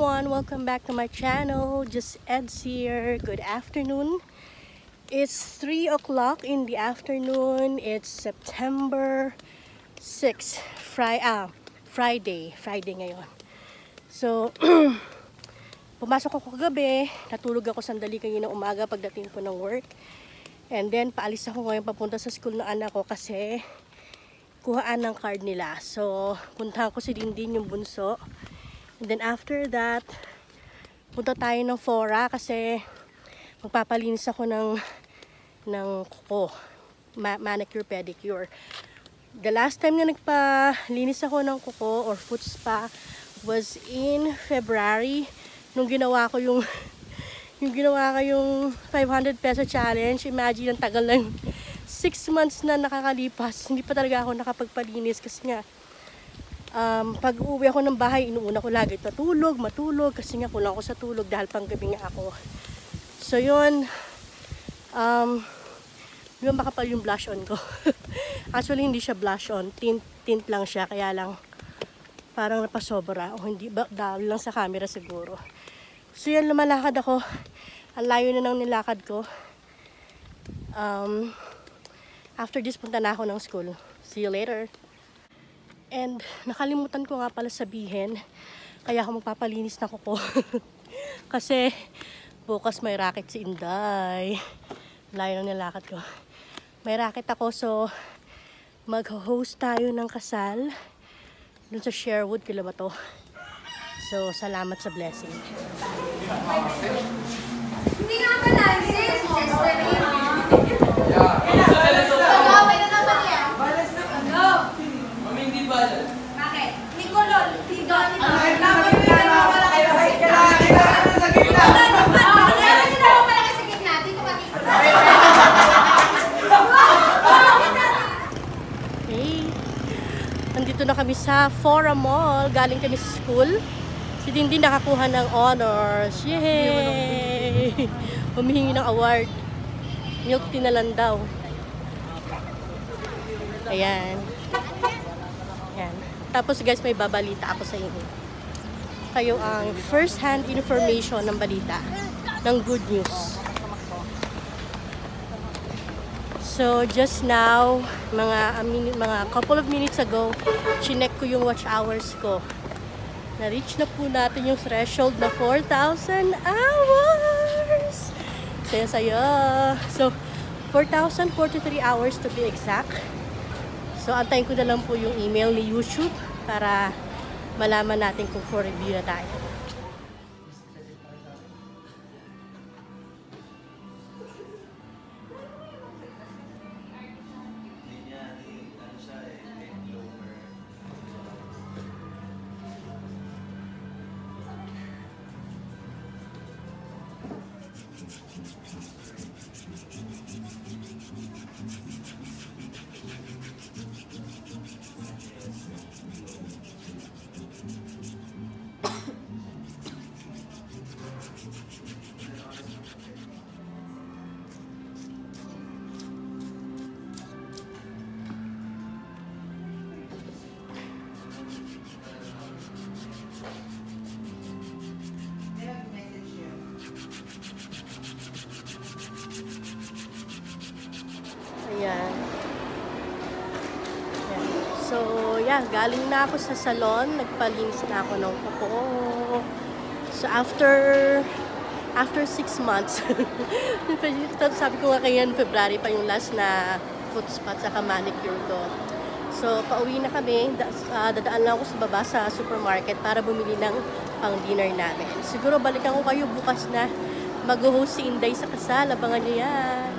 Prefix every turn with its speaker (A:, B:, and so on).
A: Everyone, welcome back to my channel. Just Eds here. Good afternoon. It's 3 o'clock in the afternoon. It's September 6, Fri ah, Friday. Friday ngayon. So, pumasok ako kagabi. Natulog ako sandali kanina umaga pagdating ko ng work. And then, paalis ako ngayon papunta sa school ng anak ko kasi kuhaan ng card nila. So, puntahan ko si Dindin yung bunso. And then after that, punta tayo ng Fora kasi magpapalinis ako ng ng kuko. Ma manicure, pedicure. The last time na nagpalinis ako ng kuko or foot spa was in February nung ginawa ko yung yung ginawa ko yung 500 peso challenge. Imagine, ang tagal lang. 6 months na nakakalipas. Hindi pa talaga ako nakapagpalinis kasi nga um, pag uwi ako ng bahay, inuuna ko lagi matulog, matulog, kasi nga kulang ako sa tulog dahil pang gabi nga ako. So yun, um, yun makapal yung blush on ko. Actually, hindi siya blush on, tint, tint lang siya, kaya lang parang napasobra o hindi, ba, dahil lang sa camera siguro. So yun, lumalakad ako. Ang layo na ng nilakad ko. Um, after this, punta na ako ng school. See you later. And nakalimutan ko nga pala sabihin, kaya ako magpapalinis na kuko. Kasi bukas may racket si Inday. Layo ng nilakad ko. May racket ako so mag-host tayo ng kasal dun sa Sherwood, kila ba to? So, salamat sa blessing. Sa Fora Mall. Galing kami sa school. Si Dindi nakakuha ng honors. Yay! Humihingi ng award. Milk tea na lang daw. Ayan. Ayan. Tapos guys, may babalita ako sa inyo. Kayo ang first hand information ng balita. Ng good news. So, just now, mga, a minute, mga couple of minutes ago, chinek ko yung watch hours ko. Na-reach na po natin yung threshold na 4,000 hours! Saya-saya! So, 4,043 hours to be exact. So, antayin ko na lang po yung email ni YouTube para malaman natin kung for review na tayo. Mm-hmm. Yeah, galing na ako sa salon. Nagpalinis na ako ng kuko. So, after after six months, sabi ko nga kayo, February pa yung last na foot spot sa manicure ko. So, pauwi na kami. Da, ah, dadaan lang ako sa baba sa supermarket para bumili ng pang dinner namin. Siguro balikan ko kayo bukas na mag-host si Inday sa kasal. Abangan niyo yan.